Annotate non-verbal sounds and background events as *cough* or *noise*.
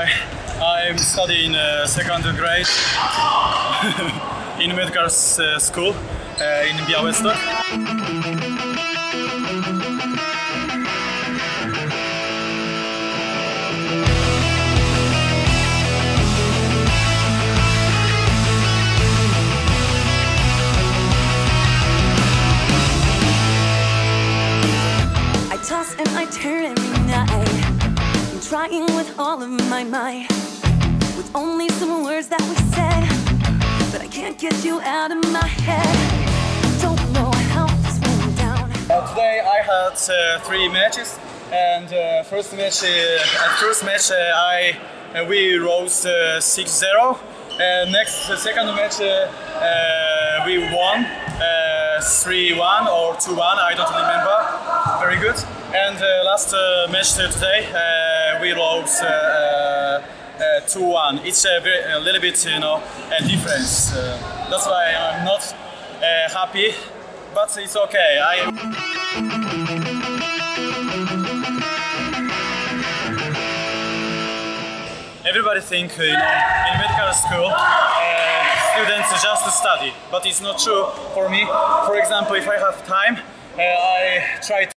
Hi, I'm studying uh, second grade *laughs* in medical uh, school uh, in Białystok. I toss and I turn. I'm trying with all of my might. With only some words that we said. But I can't get you out of my head. Don't know how this went down. Uh, today I had uh, three matches, and uh, first match, uh, at first match uh, I uh, we rose uh, 6-0. And next, second match we won 3-1 or 2-1. I don't remember. Very good. And uh, last uh, match uh, today we lost. Uh, uh, 2-1. It's a, very, a little bit, you know, a difference. That's why I'm not happy, but it's okay. I Everybody think, you know, in medical school, uh, students just study, but it's not true for me. For example, if I have time, uh, I try